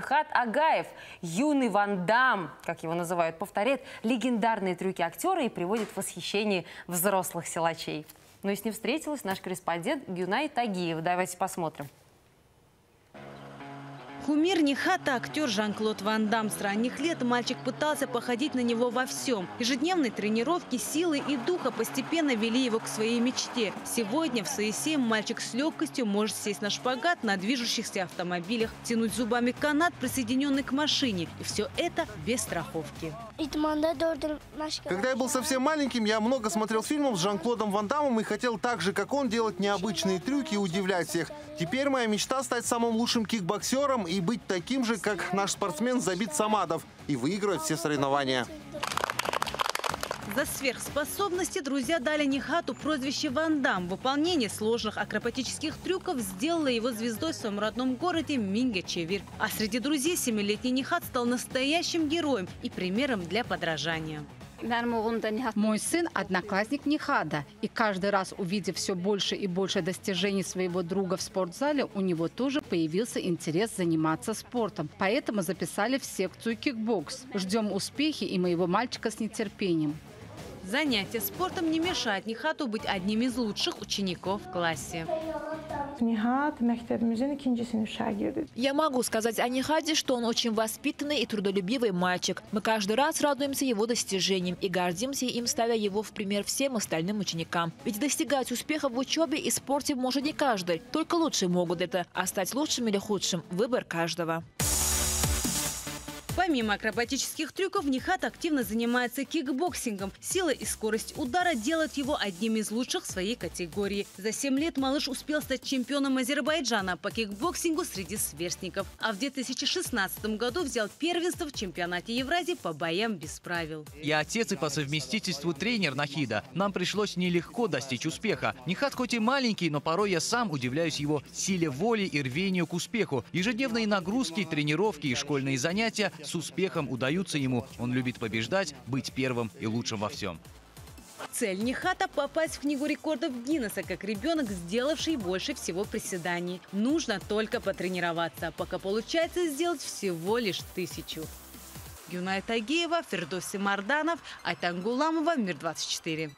Хат Агаев, юный Ван Дам, как его называют, повторяет легендарные трюки актера и приводит в восхищение взрослых силачей. Но и с ним встретилась наш корреспондент Гюнай Тагиев. Давайте посмотрим. Кумир Нихата, актер Жан-Клод Ван Дам. С ранних лет мальчик пытался походить на него во всем. Ежедневные тренировки, силы и духа постепенно вели его к своей мечте. Сегодня в свои семь мальчик с легкостью может сесть на шпагат на движущихся автомобилях, тянуть зубами канат, присоединенный к машине. И все это без страховки. Когда я был совсем маленьким, я много смотрел фильмов с Жан-Клодом Ван Дамом и хотел так же, как он, делать необычные трюки и удивлять всех. Теперь моя мечта стать самым лучшим кикбоксером и быть таким же, как наш спортсмен Забит Самадов, и выигрывать все соревнования. За сверхспособности друзья дали Нихату прозвище Ван Дам. Выполнение сложных акробатических трюков сделало его звездой в своем родном городе Мингачевир. А среди друзей семилетний Нихат стал настоящим героем и примером для подражания. Мой сын – одноклассник Нихада, и каждый раз, увидев все больше и больше достижений своего друга в спортзале, у него тоже появился интерес заниматься спортом. Поэтому записали в секцию кикбокс. Ждем успехи и моего мальчика с нетерпением. Занятия спортом не мешают Нихату быть одним из лучших учеников в классе. Я могу сказать о Нихаде, что он очень воспитанный и трудолюбивый мальчик. Мы каждый раз радуемся его достижениям и гордимся им, ставя его в пример всем остальным ученикам. Ведь достигать успеха в учебе и спорте может не каждый. Только лучшие могут это. А стать лучшим или худшим – выбор каждого. Помимо акробатических трюков, Нихат активно занимается кикбоксингом. Сила и скорость удара делают его одним из лучших в своей категории. За 7 лет малыш успел стать чемпионом Азербайджана по кикбоксингу среди сверстников. А в 2016 году взял первенство в чемпионате Евразии по боям без правил. Я отец и по совместительству тренер Нахида. Нам пришлось нелегко достичь успеха. Нихат хоть и маленький, но порой я сам удивляюсь его силе воли и рвению к успеху. Ежедневные нагрузки, тренировки и школьные занятия с успехом удаются ему. Он любит побеждать, быть первым и лучшим во всем. Цель Нихата – попасть в книгу рекордов Гиннесса как ребенок, сделавший больше всего приседаний. Нужно только потренироваться, пока получается сделать всего лишь тысячу. Юная Тагиева, Фердоси Марданов, Айтан Гуламова, Мир 24.